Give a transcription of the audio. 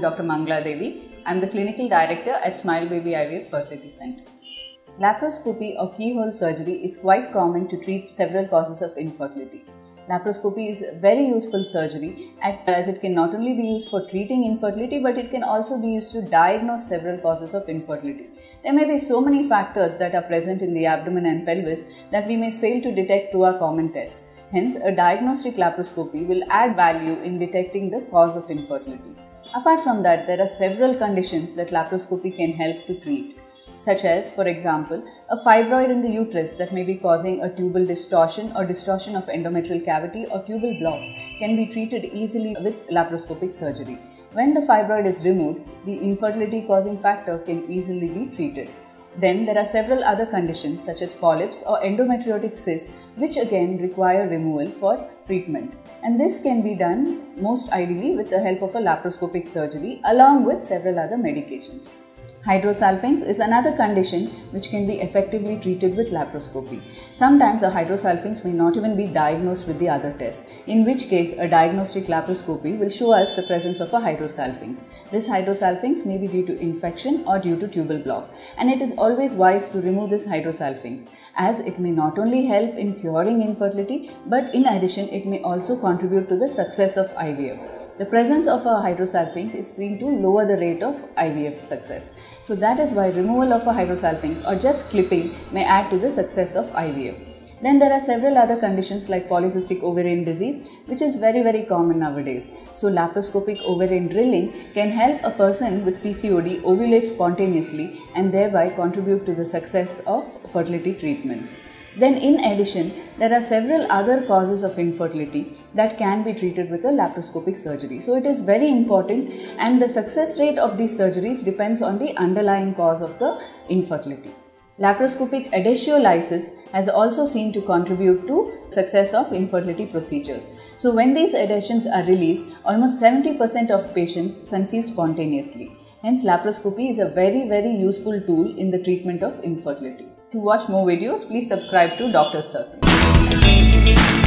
Dr. Mangala Devi. I'm the clinical director at Smile Baby IVF Fertility Center. Laparoscopy or keyhole surgery is quite common to treat several causes of infertility. Laparoscopy is a very useful surgery as it can not only be used for treating infertility but it can also be used to diagnose several causes of infertility. There may be so many factors that are present in the abdomen and pelvis that we may fail to detect through our common tests. Hence, a diagnostic laparoscopy will add value in detecting the cause of infertility. Apart from that, there are several conditions that laparoscopy can help to treat, such as, for example, a fibroid in the uterus that may be causing a tubal distortion or distortion of endometrial cavity or tubal block can be treated easily with laparoscopic surgery. When the fibroid is removed, the infertility causing factor can easily be treated. Then there are several other conditions such as polyps or endometriotic cysts which again require removal for treatment. And this can be done most ideally with the help of a laparoscopic surgery along with several other medications. Hydrosalpinx is another condition which can be effectively treated with laparoscopy. Sometimes a hydrosalpinx may not even be diagnosed with the other tests, in which case a diagnostic laparoscopy will show us the presence of a hydrosalpinx. This hydrosalpinx may be due to infection or due to tubal block, and it is always wise to remove this hydrosalpinx as it may not only help in curing infertility but in addition it may also contribute to the success of IVF. The presence of a hydrosalpinx is seen to lower the rate of IVF success. So that is why removal of a hydrosalpinx or just clipping may add to the success of IVF. Then there are several other conditions like polycystic ovarian disease which is very very common nowadays. So laparoscopic ovarian drilling can help a person with PCOD ovulate spontaneously and thereby contribute to the success of fertility treatments. Then in addition, there are several other causes of infertility that can be treated with a laparoscopic surgery. So it is very important and the success rate of these surgeries depends on the underlying cause of the infertility. Laparoscopic adhesiolysis has also seen to contribute to success of infertility procedures. So when these adhesions are released, almost 70% of patients conceive spontaneously. Hence laparoscopy is a very very useful tool in the treatment of infertility. To watch more videos, please subscribe to Doctor Circle.